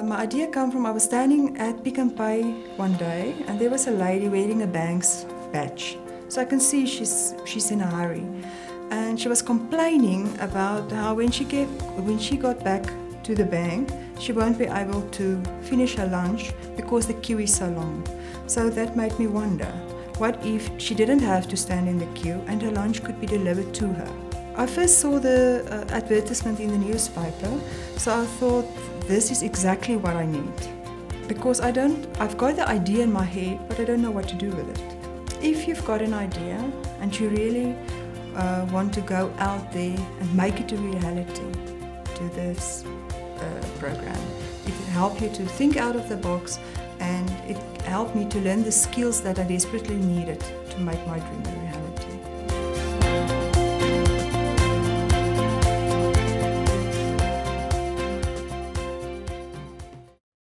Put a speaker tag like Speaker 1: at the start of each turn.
Speaker 1: Uh, my idea came from I was standing at Pick n Pay one day, and there was a lady wearing a bank's badge. So I can see she's she's in a hurry, and she was complaining about how when she get when she got back to the bank, she won't be able to finish her lunch because the queue is so long. So that made me wonder, what if she didn't have to stand in the queue and her lunch could be delivered to her? I first saw the uh, advertisement in the newspaper, so I thought this is exactly what I need. Because I don't, I've got the idea in my head, but I don't know what to do with it. If you've got an idea and you really uh, want to go out there and make it a reality, do this uh, program. It will help you to think out of the box and it helped me to learn the skills that I desperately needed to make my dream a reality.